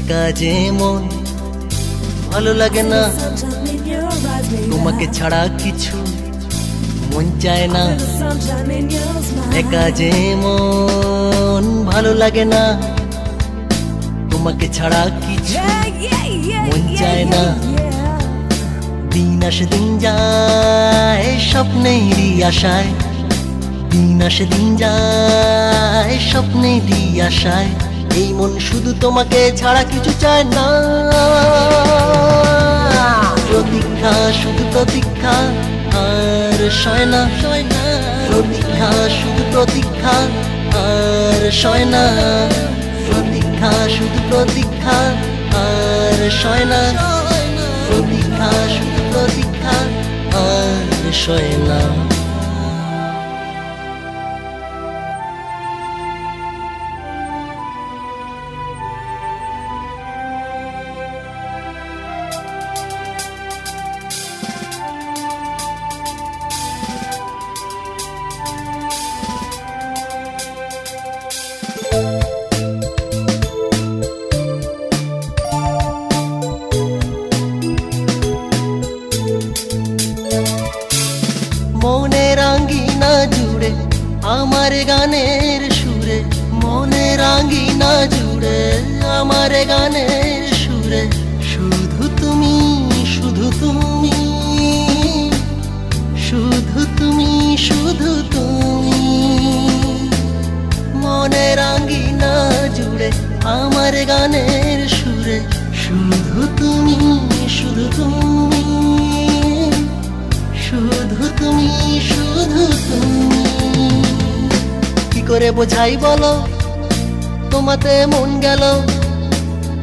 একা যে মন। ভালো লাগে না। তোমাকে ছাড়া কিছু মন চায় না। একা যে মন ভালো লাগে না। তোমাকে ছাড়া কিছু মন চায় না। দিন আসে দিন যায় স্বপ্নেরই আশায়। দিন আসে দিন যায় স্বপ্নেরই আশায়। এই মন শুধু তোমাকে ছাড়া কিছু চায় না। প্রতীক্ষা, শুধু প্রতীক্ষা, আর সয় না সয় না। প্রতীক্ষা, শুধু প্রতীক্ষা, আর সয় না। প্রতীক্ষা, শুধু প্রতীক্ষা, আর সয় না। প্রতীক্ষা, শুধু প্রতীক্ষা, আর সয় না। আমার গানের সুরে, মনে মনের না জুড়ে। আমার গানের সুরে, শুধু তুমি শুধু তুমি। শুধু তুমি শুধু তুমি। মনে মনের আঙ্গিনা জুড়ে আমার গানের করে বোঝাই বলো? তোমাতে মন গেল।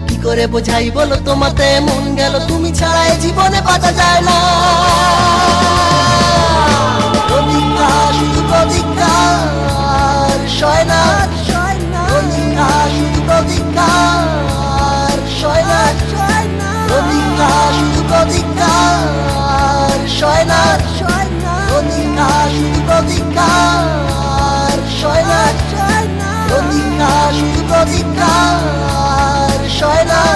কি করে বোঝাই বলো? তোমাতে মন গেল। তুমি ছাড়াই জীবনে বাঁচা যায় না। শুধু প্রতীক্ষা আর সয় না